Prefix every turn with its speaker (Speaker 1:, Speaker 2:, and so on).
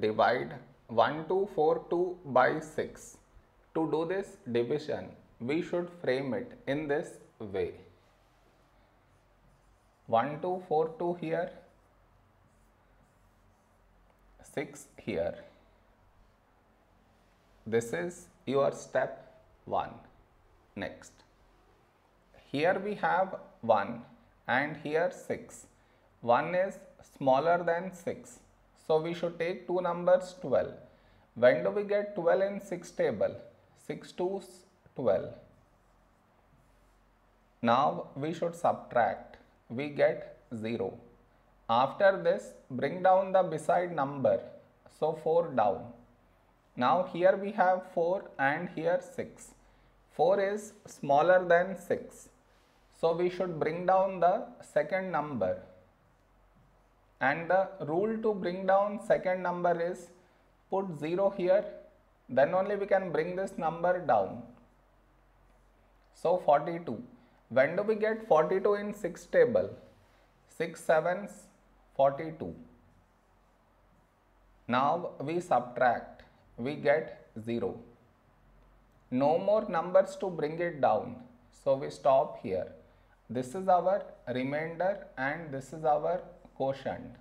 Speaker 1: divide 1242 by 6. To do this division, we should frame it in this way. 1242 here, 6 here. This is your step 1. Next. Here we have 1 and here 6. 1 is smaller than 6. So we should take two numbers 12. When do we get 12 in 6 table? 6 to 12. Now we should subtract. We get 0. After this, bring down the beside number. So 4 down. Now here we have 4 and here 6. 4 is smaller than 6. So we should bring down the second number. And the rule to bring down second number is put 0 here. Then only we can bring this number down. So 42. When do we get 42 in 6 table? 6 sevens 42. Now we subtract. We get 0. No more numbers to bring it down. So we stop here. This is our remainder and this is our quotient.